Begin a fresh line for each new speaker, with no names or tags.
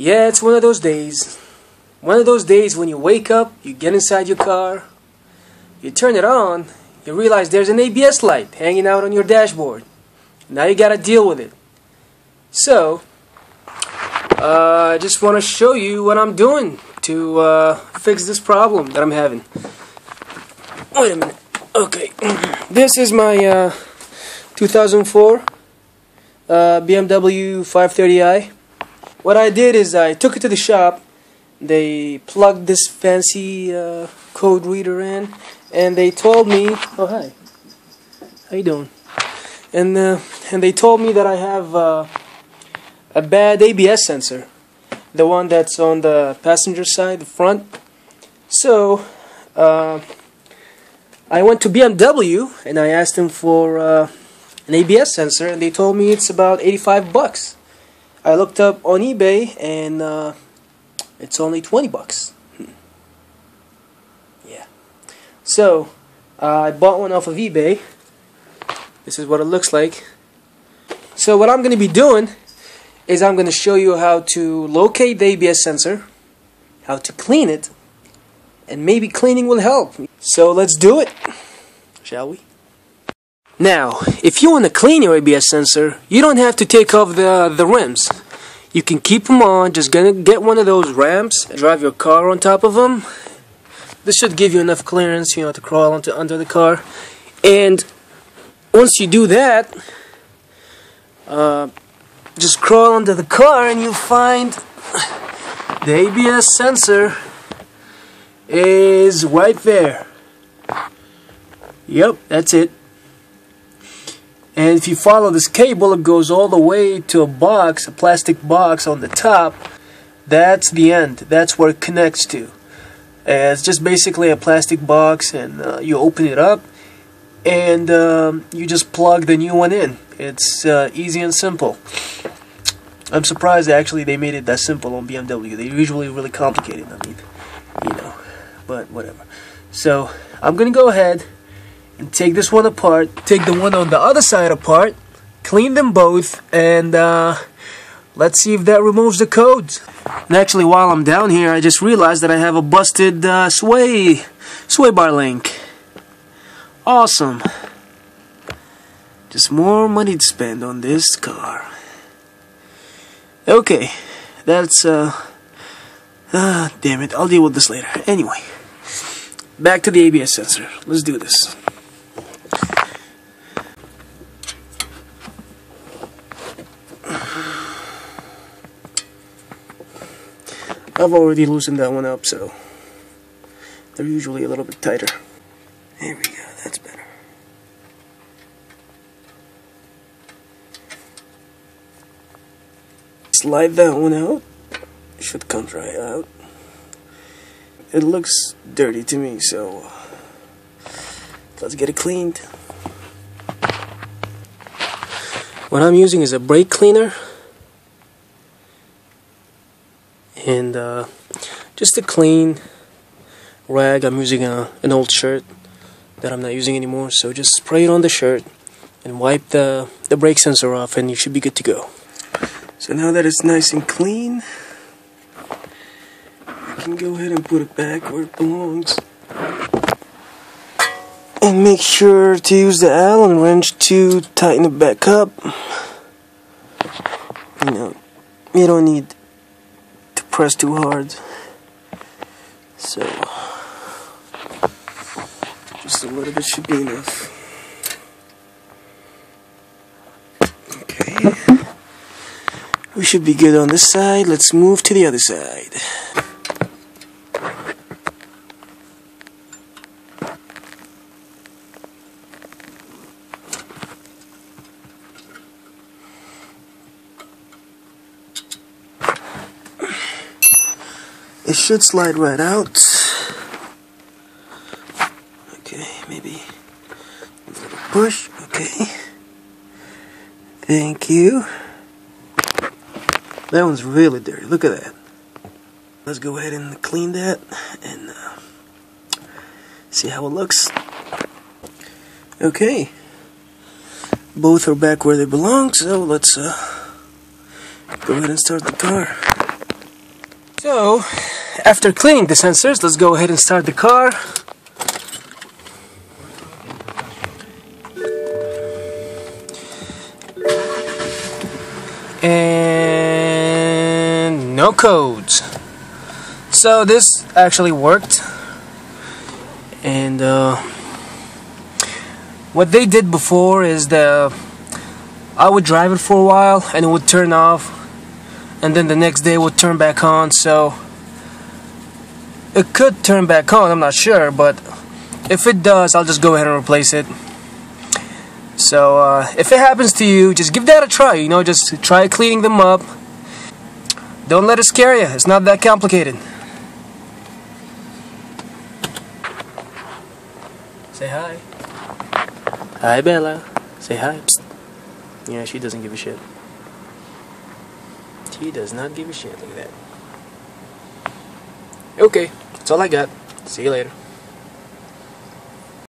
Yeah, it's one of those days. One of those days when you wake up, you get inside your car, you turn it on, you realize there's an ABS light hanging out on your dashboard. Now you gotta deal with it. So, uh, I just want to show you what I'm doing to uh, fix this problem that I'm having. Wait a minute. Okay, this is my uh, 2004 uh, BMW 530i. What I did is I took it to the shop. They plugged this fancy uh, code reader in, and they told me, "Oh hi, how you doing?" And uh, and they told me that I have uh, a bad ABS sensor, the one that's on the passenger side, the front. So. Uh, I went to BMW and I asked them for uh, an ABS sensor, and they told me it's about 85 bucks. I looked up on eBay and uh, it's only 20 bucks. Hmm. Yeah. So uh, I bought one off of eBay. This is what it looks like. So what I'm going to be doing is I'm going to show you how to locate the ABS sensor, how to clean it, and maybe cleaning will help. So let's do it, shall we? Now, if you want to clean your ABS sensor, you don't have to take off the, the rims. You can keep them on, just gonna get one of those ramps, drive your car on top of them. This should give you enough clearance, you know, to crawl onto under the car. And once you do that, uh, just crawl under the car and you'll find the ABS sensor is right there. Yep, that's it. And if you follow this cable, it goes all the way to a box, a plastic box on the top. That's the end. That's where it connects to. And it's just basically a plastic box, and uh, you open it up, and um, you just plug the new one in. It's uh, easy and simple. I'm surprised actually they made it that simple on BMW. They usually really complicated. I mean, you know but whatever. So I'm gonna go ahead take this one apart, take the one on the other side apart, clean them both, and uh, let's see if that removes the codes. And actually, while I'm down here, I just realized that I have a busted uh, sway sway bar link. Awesome. Just more money to spend on this car. Okay, that's uh. Ah, damn it. I'll deal with this later. Anyway. Back to the ABS sensor. Let's do this. I've already loosened that one up, so they're usually a little bit tighter. There we go, that's better. Slide that one out. Should come right out it looks dirty to me, so let's get it cleaned. What I'm using is a brake cleaner and uh, just a clean rag. I'm using a, an old shirt that I'm not using anymore, so just spray it on the shirt and wipe the, the brake sensor off and you should be good to go. So now that it's nice and clean, you can go ahead and put it back where it belongs. And make sure to use the Allen wrench to tighten it back up. You know, you don't need press too hard. So, just a little bit should be enough. Okay. We should be good on this side. Let's move to the other side. It should slide right out. Okay, maybe a little push. Okay. Thank you. That one's really dirty. Look at that. Let's go ahead and clean that and uh, see how it looks. Okay. Both are back where they belong, so let's uh, go ahead and start the car. So, after cleaning the sensors, let's go ahead and start the car. And no codes. So this actually worked. And uh, what they did before is the I would drive it for a while and it would turn off and then the next day would turn back on so it could turn back on I'm not sure but if it does I'll just go ahead and replace it so uh, if it happens to you just give that a try you know just try cleaning them up don't let it scare you it's not that complicated say hi hi Bella say hi Psst. yeah she doesn't give a shit she does not give a shit. Look at that. Okay, that's all I got. See you later.